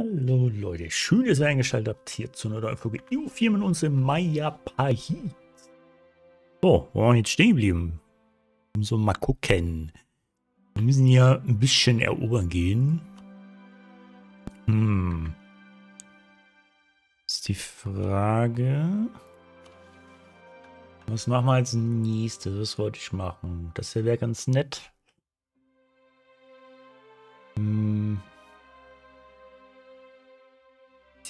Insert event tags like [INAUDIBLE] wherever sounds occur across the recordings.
Hallo Leute, schön, dass ihr eingeschaltet habt hier zu einer neuen Folge EU4 mit uns im Maya Pahit. So, wo waren wir jetzt stehen geblieben? So, mal gucken. Wir müssen ja ein bisschen erobern gehen. Hm. Ist die Frage... Was machen wir als nächstes? Was wollte ich machen? Das wäre ganz nett. Hm.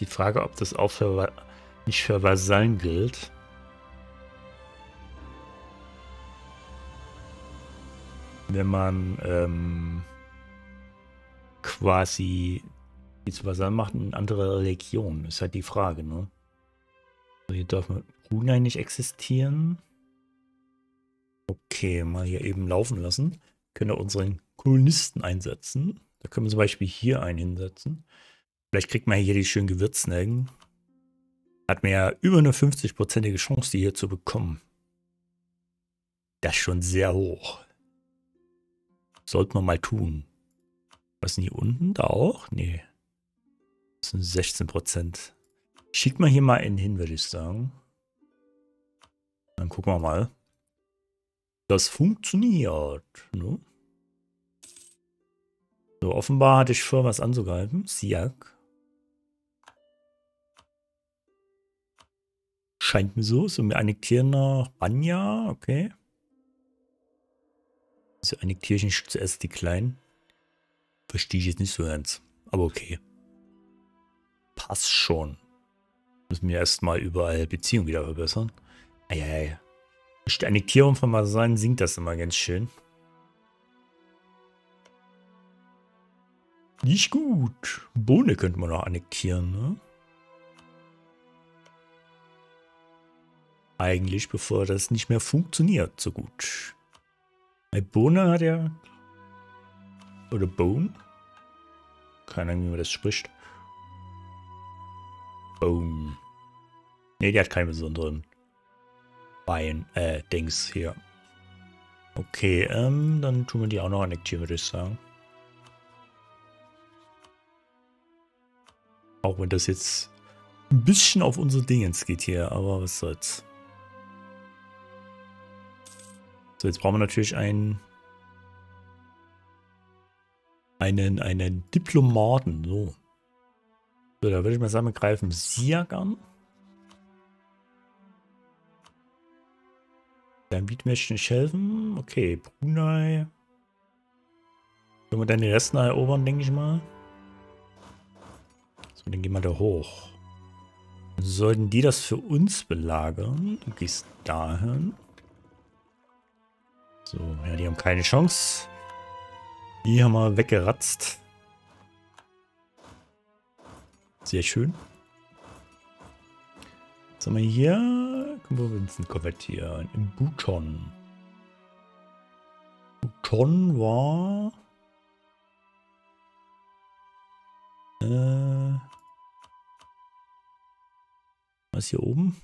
Die Frage, ob das auch für, nicht für Vasallen gilt. Wenn man ähm, quasi jetzt Vasallen macht in andere Religion, ist halt die Frage, ne? Also hier dürfen Brunei nicht existieren. Okay, mal hier eben laufen lassen. Können wir unseren Kolonisten einsetzen. Da können wir zum Beispiel hier einen hinsetzen. Vielleicht kriegt man hier die schönen Gewürznelken. Hat mir ja über eine 50-prozentige Chance, die hier zu bekommen. Das ist schon sehr hoch. Sollte man mal tun. Was sind hier unten? Da auch? Nee. Das sind 16 Prozent. Schickt mal hier mal einen hin, würde ich sagen. Dann gucken wir mal. Das funktioniert. Ne? So, offenbar hatte ich vor, was anzugreifen. Siak. Scheint mir so. So, annektieren nach Banya. Okay. So, annektiere ich nicht zuerst die Kleinen. Verstehe ich jetzt nicht so ganz. Aber okay. Passt schon. Müssen wir erstmal überall Beziehungen wieder verbessern. Eieiei. Durch die Annektierung von Masan singt das immer ganz schön. Nicht gut. Bohne könnte man noch annektieren, ne? Eigentlich, bevor das nicht mehr funktioniert so gut. Bei Bohne hat er... Oder Bone? Keine Ahnung, wie man das spricht. Bone. Ne, die hat keine besonderen Bein, äh, Dings hier. Okay, ähm, dann tun wir die auch noch annektieren, würde ich sagen. Auch wenn das jetzt ein bisschen auf unsere Dingens geht hier, aber was soll's. So, jetzt brauchen wir natürlich einen, einen, einen Diplomaten. So. So, da würde ich mal sagen, wir greifen Siak an. Dein Beat möchte nicht helfen. Okay, Brunei. Können wir dann den Rest erobern, denke ich mal. So, dann gehen wir da hoch. Sollten die das für uns belagern? Du gehst dahin. So, ja, die haben keine Chance. Die haben wir weggeratzt. Sehr schön. Was haben wir hier? Uns konvertieren. Im Buton. Buton war... Äh... Was hier oben?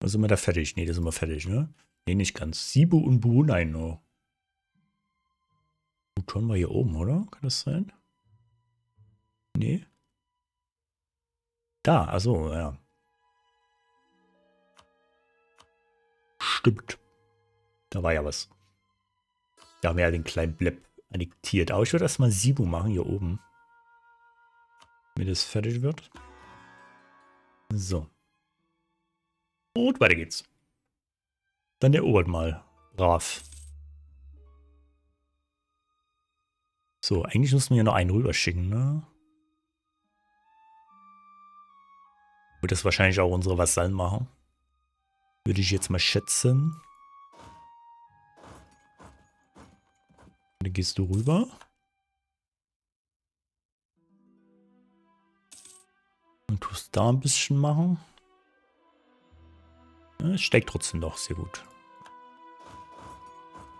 Da sind wir da fertig? Ne, da sind wir fertig, ne? Ne, nicht ganz. Sibu und Brunei nur. Bhutan war hier oben, oder? Kann das sein? Nee. Da, also ja. Stimmt. Da war ja was. Da haben wir ja den kleinen Bleb annektiert. Aber ich würde erstmal Sibu machen hier oben. Damit es fertig wird. So. Und weiter geht's. Dann erobert mal. Brav. So, eigentlich müssen wir ja noch einen rüberschicken, ne? Wird das wahrscheinlich auch unsere Vasallen machen. Würde ich jetzt mal schätzen. Dann gehst du rüber. Und tust da ein bisschen machen. Es steckt trotzdem noch sehr gut.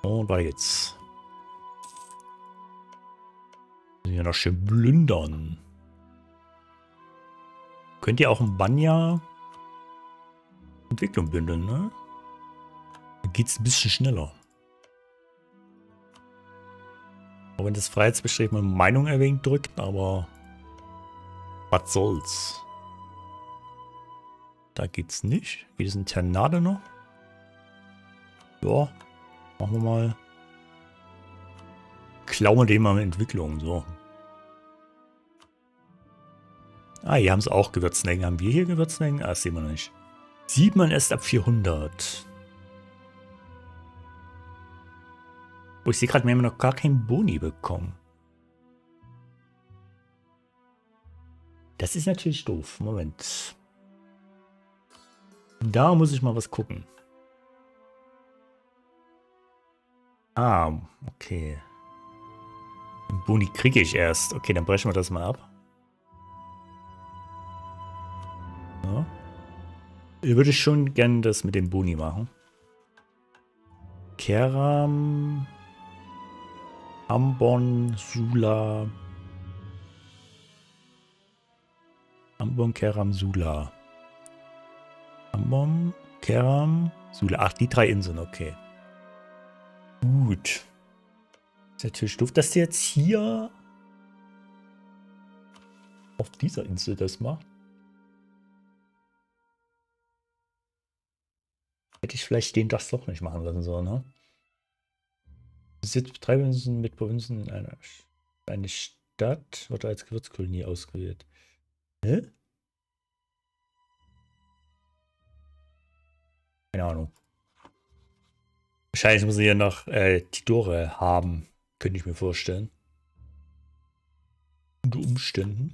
Und weiter geht's. Hier noch schön blündern. Könnt ihr auch ein Banya Entwicklung bündeln, ne? Dann geht's ein bisschen schneller. Auch wenn das Freiheitsbestreben Meinung erwähnt drückt, aber Was soll's? Da geht's nicht. Geht es in Ternade noch? Ja, machen wir mal. Klauen wir den mal in Entwicklung, so. Ah, hier haben sie auch Gewürznägen. Haben wir hier Gewürznägen? Ah, das sehen wir noch nicht. Sieht man erst ab 400. Oh, ich sehe gerade, wir haben noch gar keinen Boni bekommen. Das ist natürlich doof. Moment. Da muss ich mal was gucken. Ah, okay. Den Boni kriege ich erst. Okay, dann brechen wir das mal ab. Ja. Ich würde schon gerne das mit dem Boni machen. Keram, Ambon, Sula. Ambon, Keram, Sula. Ambon, Keram, Sula. Ach, die drei Inseln, okay. Gut. Ist natürlich doof, dass der jetzt hier auf dieser Insel das macht. Hätte ich vielleicht den das doch nicht machen lassen sollen, ne? Besitz Betreibungen mit Provinzen in einer eine Stadt wird als Gewürzkolonie ausgewählt. Hä? Keine Ahnung. Wahrscheinlich muss er ja noch äh, Tidore haben, könnte ich mir vorstellen. Unter Umständen.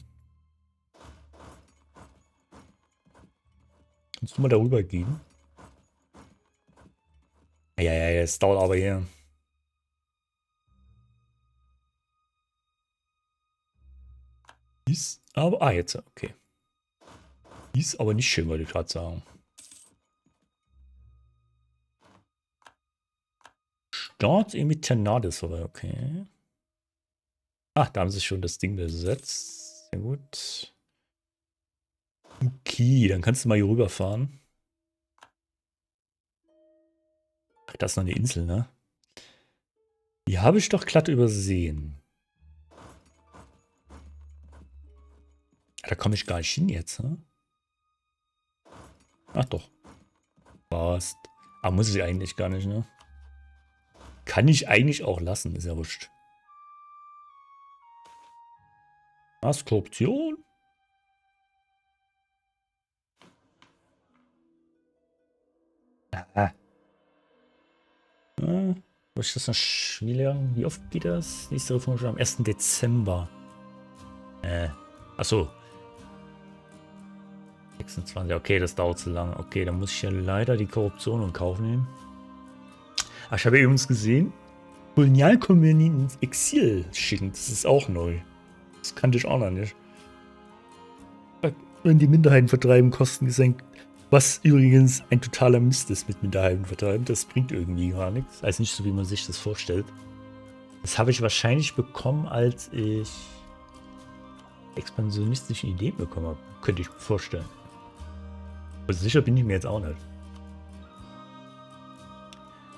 Kannst du mal darüber gehen? Ja, ja, ja, es dauert aber hier. Ist aber, ah, jetzt, okay. Ist aber nicht schön, wollte ich gerade sagen. Start Emiternades, oder okay. Ah, da haben sie schon das Ding besetzt. Sehr gut. Okay, dann kannst du mal hier rüberfahren. Ach, das ist noch eine Insel, ne? Die habe ich doch glatt übersehen. Da komme ich gar nicht hin jetzt, ne? Ach doch. Passt. Aber muss ich eigentlich gar nicht, ne? Kann ich eigentlich auch lassen, ist ja wurscht. Was? Korruption? Ah. Ah, was ist das noch schwieriger? Wie oft geht das? Nächste Reform schon am 1. Dezember. Äh. Achso. 26. Okay, das dauert zu lange. Okay, dann muss ich ja leider die Korruption in Kauf nehmen. Ach, ich habe übrigens gesehen, Kolonialkolonien ins Exil schicken. Das ist auch neu. Das kannte ich auch noch nicht. Wenn die Minderheiten vertreiben, Kosten gesenkt. Was übrigens ein totaler Mist ist mit Minderheiten vertreiben. Das bringt irgendwie gar nichts. Also nicht so, wie man sich das vorstellt. Das habe ich wahrscheinlich bekommen, als ich expansionistische Ideen bekommen habe. Könnte ich mir vorstellen. Aber sicher bin ich mir jetzt auch nicht.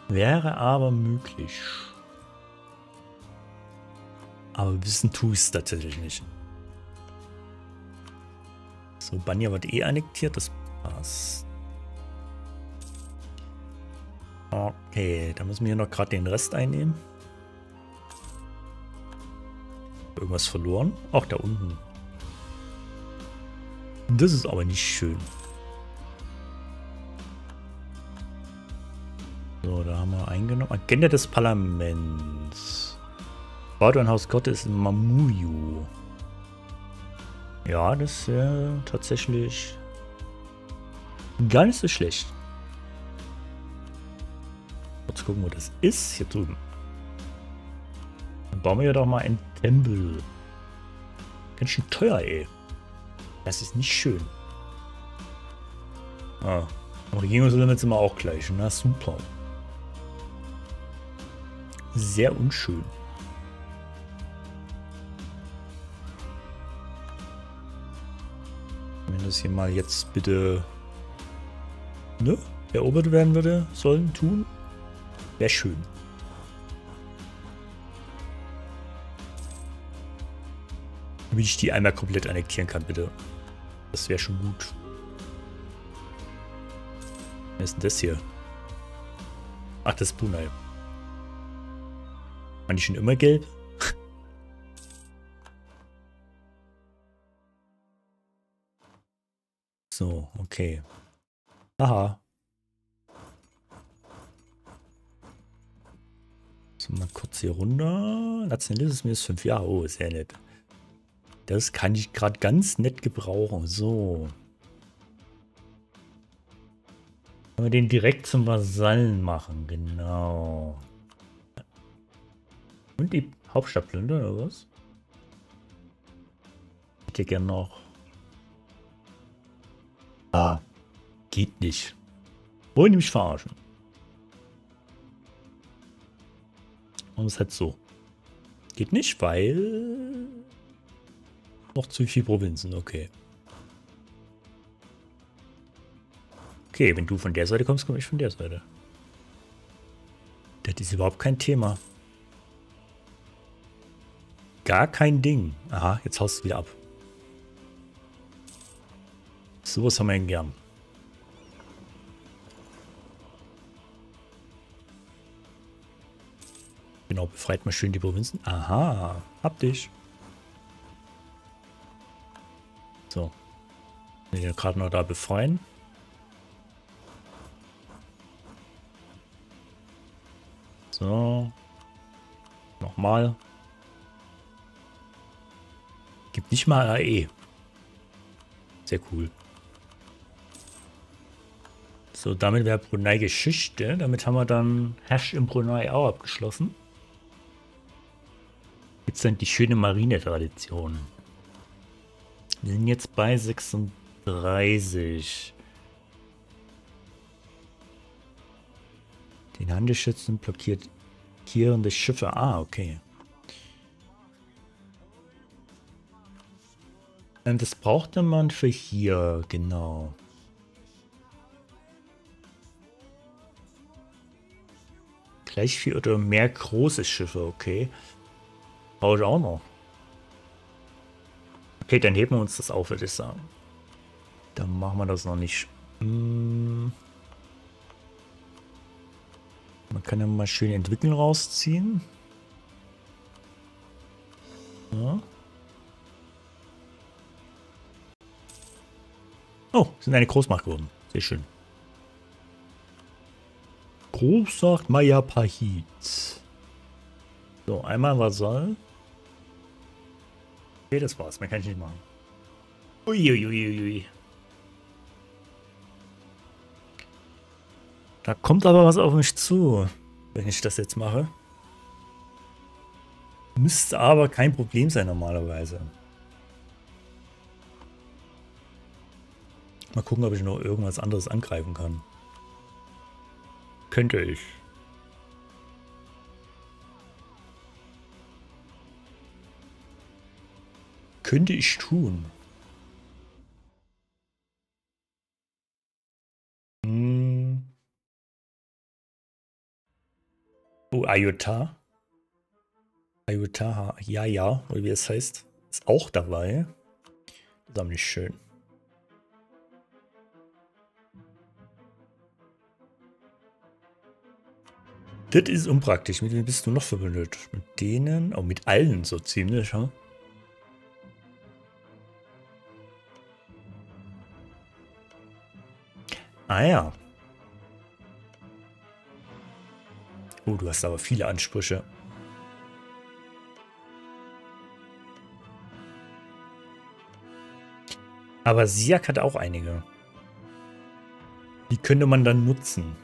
Wäre aber möglich. Aber wissen tue ich es tatsächlich nicht. So, Banja wird eh annektiert, das passt. Okay, da müssen wir hier noch gerade den Rest einnehmen. Irgendwas verloren? Ach, da unten. Das ist aber nicht schön. So, da haben wir eingenommen. Agenda des Parlaments. Bauernhaus Gottes in Mamuyu. Ja, das ist ja tatsächlich gar nicht so schlecht. Kurz gucken, wo das ist. Hier drüben. Dann bauen wir ja doch mal einen Tempel. Ganz schön teuer, ey. Das ist nicht schön. Ah. Aber die Regierungslimits sind wir auch gleich. Na super sehr unschön. Wenn das hier mal jetzt bitte ne, erobert werden würde, sollen, tun, wäre schön. Damit ich die einmal komplett annektieren kann, bitte. Das wäre schon gut. Was ist denn das hier? Ach, das ist Brunei. Waren die schon immer gelb? so, okay. Aha. So, mal kurz hier runter. Nationalismus 5. Ja, oh, sehr nett. Das kann ich gerade ganz nett gebrauchen. So. Können wir den direkt zum Vasallen machen, genau. Und die Hauptstadt plündern, oder was? Ich hätte gerne noch. Ah, geht nicht. Wollen die mich verarschen? Und es halt so. Geht nicht, weil noch zu viele Provinzen, okay. Okay, wenn du von der Seite kommst, komme ich von der Seite. Das ist überhaupt kein Thema. Gar kein Ding. Aha, jetzt haust du wieder ab. So was haben wir denn gern. Genau, befreit mal schön die Provinzen. Aha, hab dich. So. Den ja gerade noch da befreien. So. Nochmal. Gibt nicht mal AE. Sehr cool. So, damit wäre Brunei Geschichte. Damit haben wir dann Herrscht im Brunei auch abgeschlossen. Jetzt sind die schöne Marine-Tradition. Wir sind jetzt bei 36. Den Handelsschützen blockiert blockierende Schiffe. Ah, okay. Das brauchte man für hier, genau. Gleich viel oder mehr große Schiffe, okay. Brauche ich auch noch. Okay, dann heben wir uns das auf, würde ich sagen. Dann machen wir das noch nicht. Hm. Man kann ja mal schön entwickeln rausziehen. Ja. Oh, sind eine Großmacht geworden. Sehr schön. Großmacht Maya Pahit. So, einmal Vasall. Okay, das war's. Mehr kann ich nicht machen. Uiuiuiui. Ui, ui. Da kommt aber was auf mich zu, wenn ich das jetzt mache. Müsste aber kein Problem sein normalerweise. Mal gucken, ob ich noch irgendwas anderes angreifen kann. Könnte ich. Könnte ich tun. Oh, Ayuta. Ayuta, ja, ja, oder wie es heißt, ist auch dabei. Das ist nicht schön. Das ist unpraktisch. Mit wem bist du noch verbündet? Mit denen? Oh, mit allen so ziemlich, ha? Ah ja. Oh, du hast aber viele Ansprüche. Aber Siak hat auch einige. Die könnte man dann nutzen.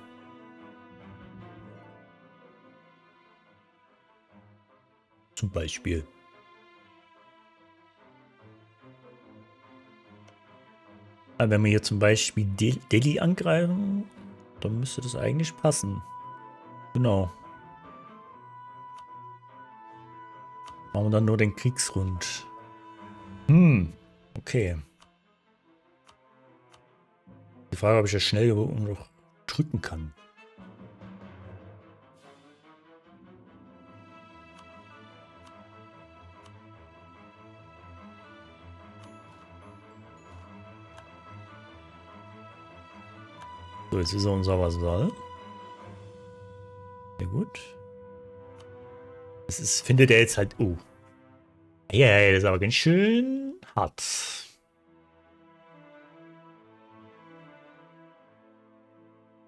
Zum Beispiel. Aber wenn wir hier zum Beispiel Delhi angreifen, dann müsste das eigentlich passen. Genau. Machen wir dann nur den Kriegsrund. Hm, okay. Die Frage, ob ich das schnell drücken kann. Jetzt ist er unser Vasall. Sehr gut. Das ist, findet er jetzt halt... Oh. Ja, ja, das ist aber ganz schön hart.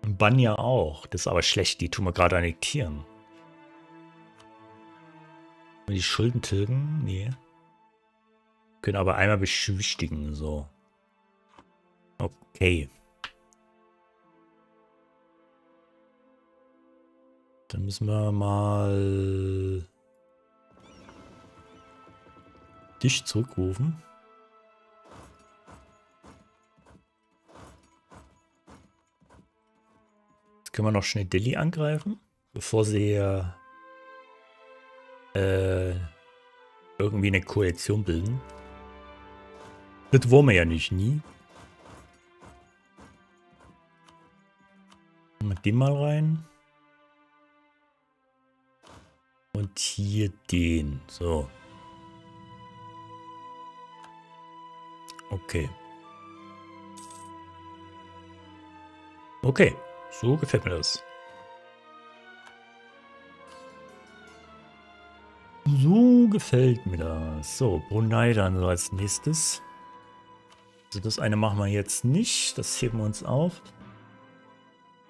Und Banya auch. Das ist aber schlecht. Die tun wir gerade annektieren. Die Schulden tilgen? Nee. Können aber einmal beschwichtigen, so. Okay. Dann müssen wir mal dich zurückrufen. Jetzt können wir noch schnell Delhi angreifen, bevor sie äh, irgendwie eine Koalition bilden. Das wollen wir ja nicht, nie. Mit dem mal rein. Hier den. So. Okay. Okay. So gefällt mir das. So gefällt mir das. So, Brunei dann so als nächstes. Also das eine machen wir jetzt nicht. Das heben wir uns auf.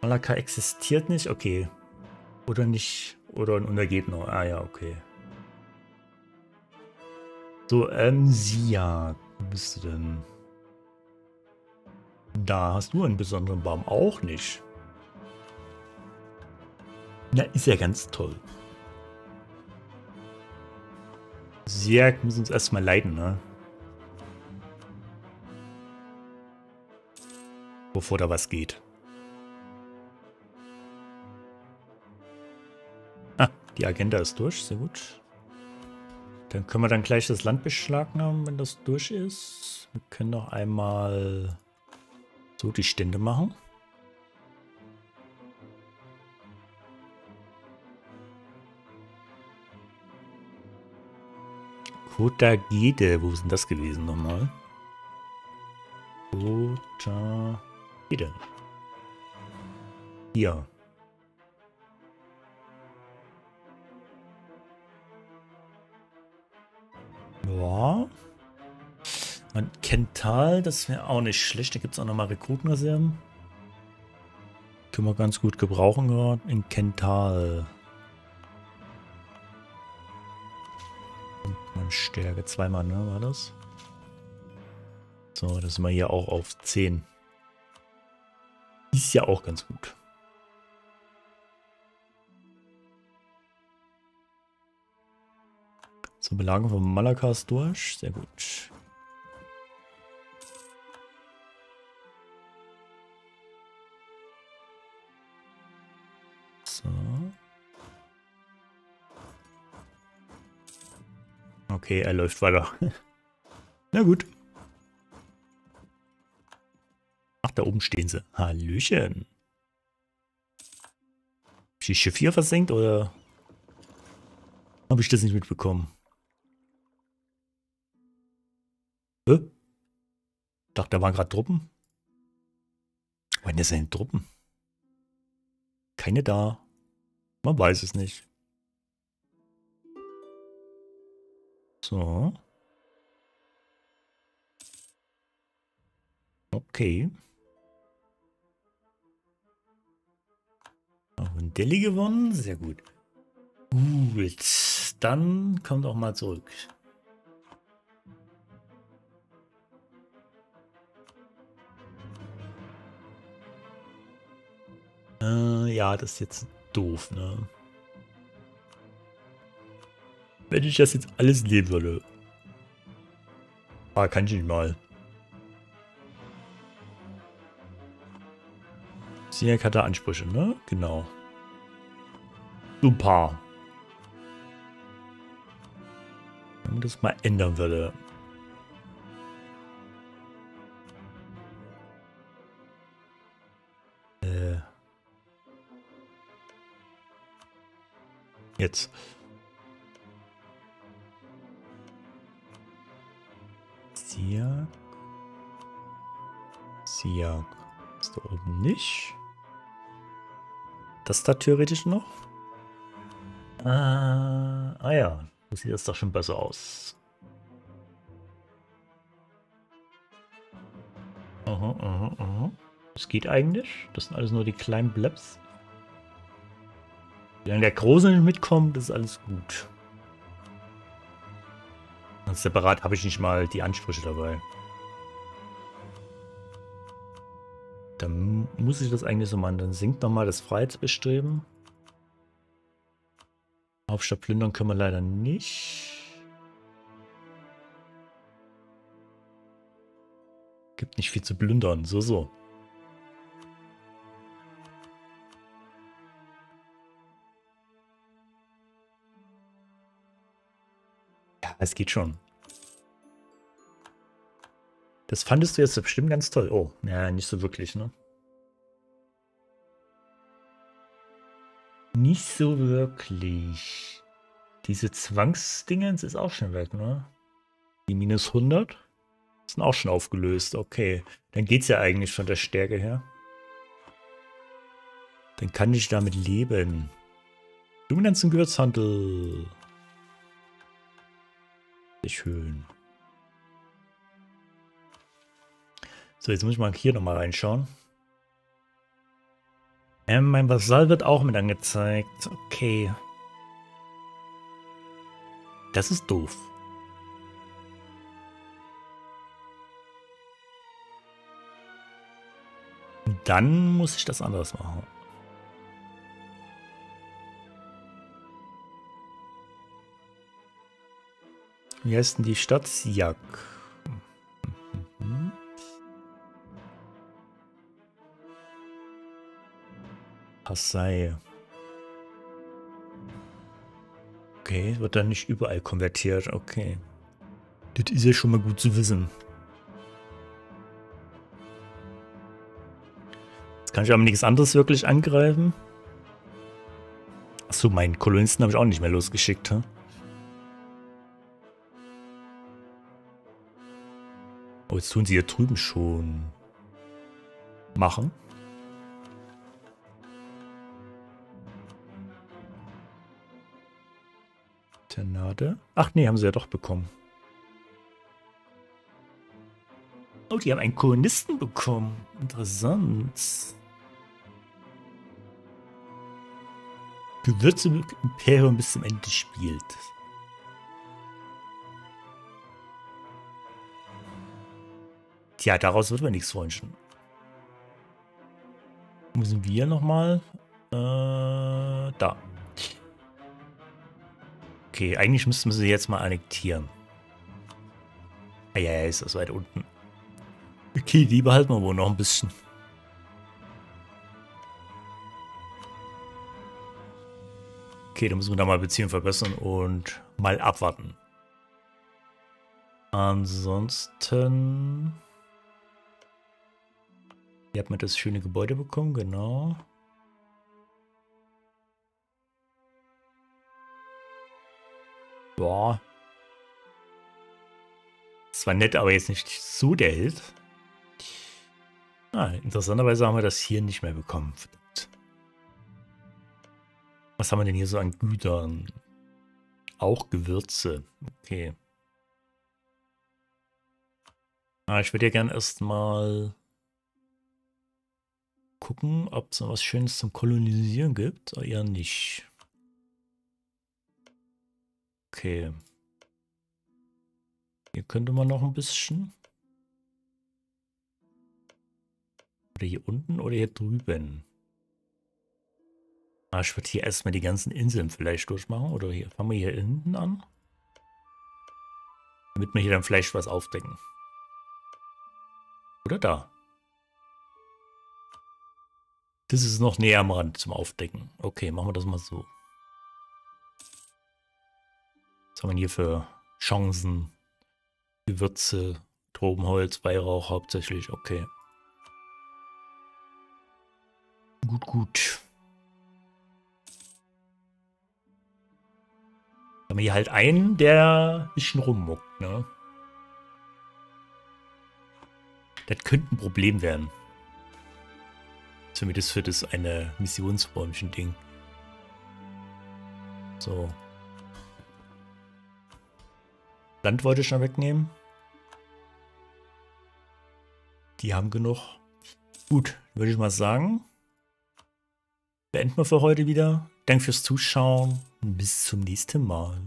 Malaka existiert nicht. Okay. Oder nicht. Oder ein Untergebener. Ah ja, okay. So, ähm, Sia. Wo bist du denn? Da hast du einen besonderen Baum. Auch nicht. Na, ist ja ganz toll. Siak muss uns erstmal leiden, ne? Bevor da was geht. Die Agenda ist durch, sehr gut. Dann können wir dann gleich das Land beschlagnahmen, wenn das durch ist. Wir können noch einmal so die Stände machen. Kotagede, wo ist denn das gewesen nochmal? Kotagede. Hier. Ja. Und Kental, das wäre auch nicht schlecht. Da gibt es auch nochmal Rekrutenreserven. Können wir ganz gut gebrauchen gerade in Kental. Und man Stärke zweimal, ne? War das? So, das sind wir hier auch auf 10. Ist ja auch ganz gut. Zur Belagerung von Malakas durch. Sehr gut. So. Okay, er läuft weiter. [LAUGHS] Na gut. Ach, da oben stehen sie. Hallöchen. Ist die Schiff hier versenkt oder habe ich das nicht mitbekommen? Hä? Dachte, da waren gerade Truppen. Wann ist denn Truppen? Keine da. Man weiß es nicht. So. Okay. Auch in Delhi gewonnen. Sehr gut. Gut. Dann kommt auch mal zurück. Ja, das ist jetzt doof, ne? Wenn ich das jetzt alles nehmen würde. Ah, kann ich nicht mal. Sinek hat da Ansprüche, ne? Genau. Super. Wenn man das mal ändern würde. Jetzt. Siak. Siak. Ist da oben nicht. das da theoretisch noch? Ah, ah ja, so sieht das doch schon besser aus. Aha, aha, aha. Das geht eigentlich. Das sind alles nur die kleinen Blebs. Solange der Große nicht mitkommt, ist alles gut. Und separat habe ich nicht mal die Ansprüche dabei. Dann muss ich das eigentlich so machen. Dann sinkt nochmal das Freiheitsbestreben. Aufstab plündern können wir leider nicht. Gibt nicht viel zu plündern. So, so. Es geht schon. Das fandest du jetzt bestimmt ganz toll. Oh, ja, nicht so wirklich, ne? Nicht so wirklich. Diese Zwangsdingens ist auch schon weg, ne? Die minus 100 sind auch schon aufgelöst. Okay, dann geht's ja eigentlich von der Stärke her. Dann kann ich damit leben. Dominanz im Gewürzhandel. Schön. So, jetzt muss ich mal hier nochmal reinschauen. Ähm, mein Vasall wird auch mit angezeigt. Okay. Das ist doof. Dann muss ich das anders machen. Wie heißt denn die Stadt? Siak. Passei. Okay, wird dann nicht überall konvertiert. Okay. Das ist ja schon mal gut zu wissen. Jetzt kann ich aber nichts anderes wirklich angreifen. Achso, meinen Kolonisten habe ich auch nicht mehr losgeschickt. Hm? Oh, jetzt tun sie hier drüben schon machen. Ternade. Ach nee, haben sie ja doch bekommen. Oh, die haben einen Kolonisten bekommen. Interessant. Gewürze Imperium bis zum Ende spielt. Tja, daraus wird man nichts. Wo sind wir nochmal? Äh, da. Okay, eigentlich müssten wir sie jetzt mal annektieren. Ah ja, ist das weit unten. Okay, die behalten wir wohl noch ein bisschen. Okay, dann müssen wir da mal Beziehung verbessern und mal abwarten. Ansonsten... Hier hat man das schöne Gebäude bekommen, genau. Boah. Das war nett, aber jetzt nicht so der Hit. Ah, interessanterweise haben wir das hier nicht mehr bekommen. Was haben wir denn hier so an Gütern? Auch Gewürze. Okay. Ah, ich würde ja gerne erstmal gucken, ob es noch was Schönes zum Kolonisieren gibt. Ah, eher nicht. Okay. Hier könnte man noch ein bisschen. Oder hier unten oder hier drüben. Ah, ich würde hier erstmal die ganzen Inseln vielleicht durchmachen. Oder hier fangen wir hier hinten an. Damit wir hier dann vielleicht was aufdecken. Oder da. Das ist noch näher am Rand zum Aufdecken. Okay, machen wir das mal so. Was haben wir hier für Chancen? Gewürze, Tropenholz, Weihrauch hauptsächlich. Okay. Gut, gut. Haben wir hier halt einen, der ein bisschen rummuckt, ne? Das könnte ein Problem werden. Zumindest für das eine Missionsbäumchen-Ding. So. Land wollte ich schon wegnehmen. Die haben genug. Gut, würde ich mal sagen. Beenden wir für heute wieder. Danke fürs Zuschauen. Bis zum nächsten Mal.